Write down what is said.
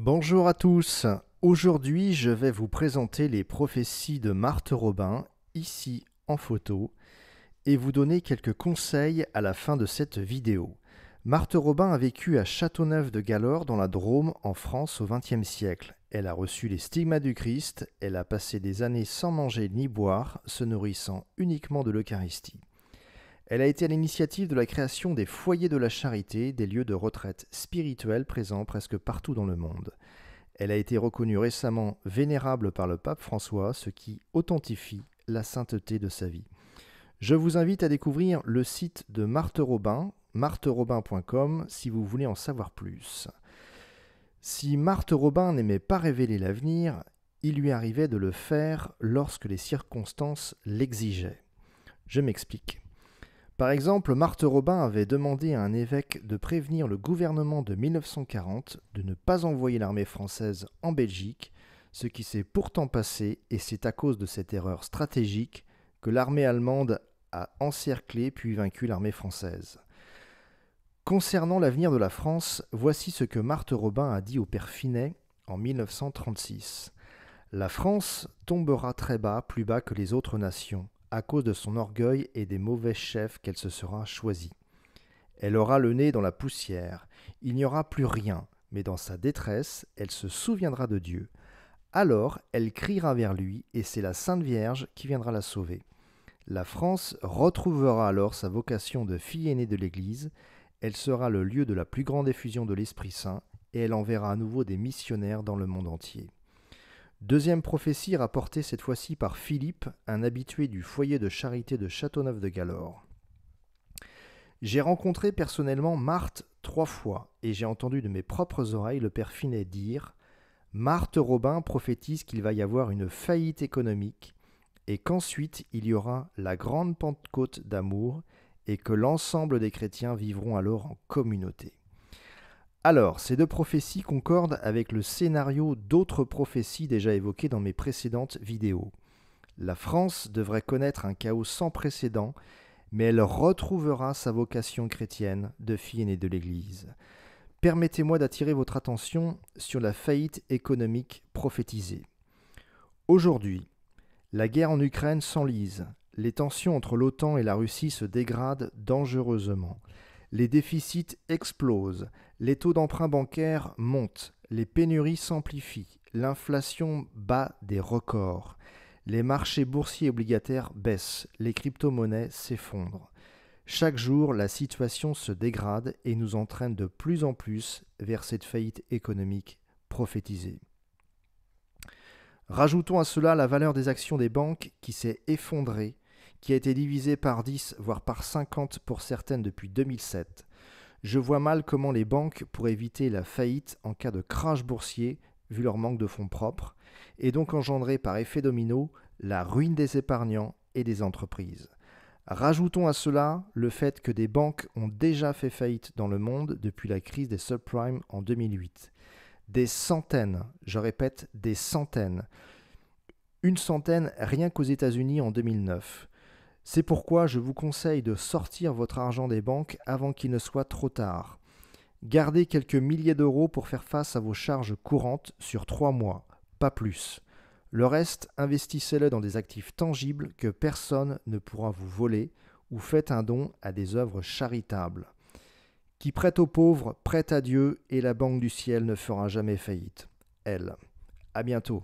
Bonjour à tous. Aujourd'hui, je vais vous présenter les prophéties de Marthe Robin, ici en photo, et vous donner quelques conseils à la fin de cette vidéo. Marthe Robin a vécu à Châteauneuf de Galore dans la Drôme en France au XXe siècle. Elle a reçu les stigmas du Christ, elle a passé des années sans manger ni boire, se nourrissant uniquement de l'Eucharistie. Elle a été à l'initiative de la création des foyers de la charité, des lieux de retraite spirituels présents presque partout dans le monde. Elle a été reconnue récemment vénérable par le pape François, ce qui authentifie la sainteté de sa vie. Je vous invite à découvrir le site de Marthe Robin, martherobin.com, si vous voulez en savoir plus. Si Marthe Robin n'aimait pas révéler l'avenir, il lui arrivait de le faire lorsque les circonstances l'exigeaient. Je m'explique. Par exemple, Marthe Robin avait demandé à un évêque de prévenir le gouvernement de 1940 de ne pas envoyer l'armée française en Belgique, ce qui s'est pourtant passé et c'est à cause de cette erreur stratégique que l'armée allemande a encerclé puis vaincu l'armée française. Concernant l'avenir de la France, voici ce que Marthe Robin a dit au père Finet en 1936. La France tombera très bas, plus bas que les autres nations, à cause de son orgueil et des mauvais chefs qu'elle se sera choisie. Elle aura le nez dans la poussière, il n'y aura plus rien, mais dans sa détresse, elle se souviendra de Dieu. Alors elle criera vers lui, et c'est la Sainte Vierge qui viendra la sauver. La France retrouvera alors sa vocation de fille aînée de l'Église, elle sera le lieu de la plus grande effusion de l'Esprit Saint, et elle enverra à nouveau des missionnaires dans le monde entier. Deuxième prophétie rapportée cette fois-ci par Philippe, un habitué du foyer de charité de Châteauneuf de Galore. J'ai rencontré personnellement Marthe trois fois, et j'ai entendu de mes propres oreilles le père Finet dire Marthe Robin prophétise qu'il va y avoir une faillite économique, et qu'ensuite il y aura la grande Pentecôte d'amour, et que l'ensemble des chrétiens vivront alors en communauté. Alors, ces deux prophéties concordent avec le scénario d'autres prophéties déjà évoquées dans mes précédentes vidéos. La France devrait connaître un chaos sans précédent, mais elle retrouvera sa vocation chrétienne de fille aînée de l'Église. Permettez-moi d'attirer votre attention sur la faillite économique prophétisée. Aujourd'hui, la guerre en Ukraine s'enlise, les tensions entre l'OTAN et la Russie se dégradent dangereusement. Les déficits explosent, les taux d'emprunt bancaire montent, les pénuries s'amplifient, l'inflation bat des records, les marchés boursiers obligataires baissent, les crypto-monnaies s'effondrent. Chaque jour, la situation se dégrade et nous entraîne de plus en plus vers cette faillite économique prophétisée. Rajoutons à cela la valeur des actions des banques qui s'est effondrée qui a été divisé par 10, voire par 50 pour certaines depuis 2007. Je vois mal comment les banques pourraient éviter la faillite en cas de crash boursier, vu leur manque de fonds propres, et donc engendrer par effet domino la ruine des épargnants et des entreprises. Rajoutons à cela le fait que des banques ont déjà fait faillite dans le monde depuis la crise des subprimes en 2008. Des centaines, je répète, des centaines. Une centaine rien qu'aux États-Unis en 2009. C'est pourquoi je vous conseille de sortir votre argent des banques avant qu'il ne soit trop tard. Gardez quelques milliers d'euros pour faire face à vos charges courantes sur trois mois, pas plus. Le reste, investissez-le dans des actifs tangibles que personne ne pourra vous voler ou faites un don à des œuvres charitables. Qui prête aux pauvres, prête à Dieu, et la Banque du Ciel ne fera jamais faillite. Elle. À bientôt.